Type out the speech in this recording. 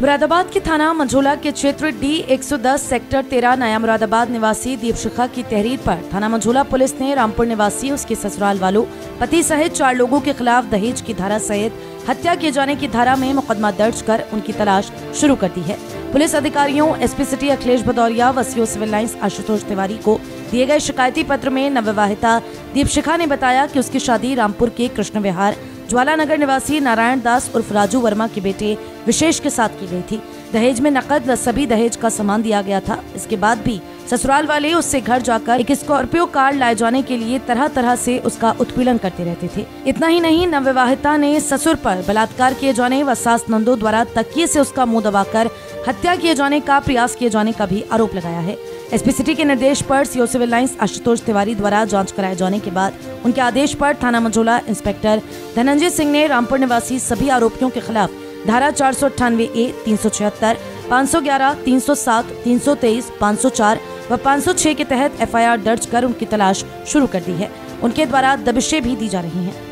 मुरादाबाद के थाना मंझोला के क्षेत्र डी 110 सेक्टर तेरह नया मुरादाबाद निवासी दीप शिखा की तहरीर पर थाना मंझोला पुलिस ने रामपुर निवासी, उसके ससुराल वालों, पति सहित चार लोगों के खिलाफ दहेज की धारा सहित हत्या किए जाने की धारा में मुकदमा दर्ज कर उनकी तलाश शुरू कर दी है। पुलिस अधिकारियों, एसपी सिटी अखिलेश भदौरिया व CO Civil Lines Ashutosh Tiwari को दिए गए शिकायती पत्र में नवविवाहिता दीप शिखा ने बताया कि उसकी शादी रामपुर के कृष्ण विहार ज्वालानगर निवासी नारायण दास उर्फ़ राजू वर्मा के बेटे विशेष के साथ की गई थी। दहेज में नकद व सभी दहेज का सामान दिया गया था। इसके बाद भी ससुराल वाले उससे घर जाकर एक स्कॉर्पियो कार लाए जाने के लिए तरह तरह से उसका उत्पीड़न करते रहते थे। इतना ही नहीं, नवविवाहिता ने ससुर पर बलात्कार किए जाने व सास नंदो द्वारा तकिए से उसका मुँह दबाकर हत्या किए जाने का प्रयास किए जाने का भी आरोप लगाया है। एसपी सिटी के निर्देश पर CO Civil Lines Ashutosh Tiwari द्वारा जाँच कराए जाने के बाद उनके आदेश पर थाना मंझोला इंस्पेक्टर धनंजय सिंह ने रामपुर निवासी सभी आरोपियों के खिलाफ धारा चार सौ अट्ठानवे ए, तीन सौ छिहत्तर, पाँच सौ ग्यारह, तीन सौ सात, तीन सौ तेईस, पाँच सौ चार व पाँच सौ छह के तहत एफआईआर दर्ज कर उनकी तलाश शुरू कर दी है। उनके द्वारा दबिशें भी दी जा रही हैं।